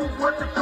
what the